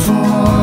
说。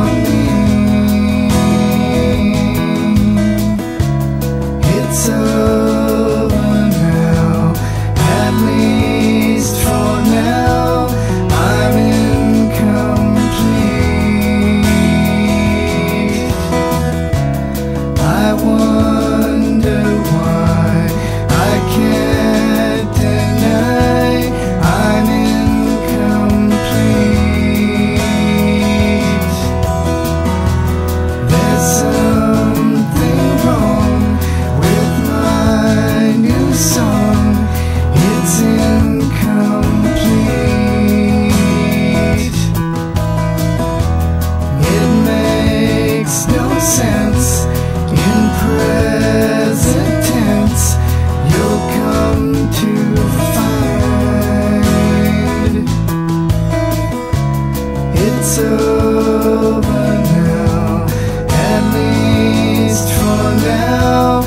it's over now, at least for now.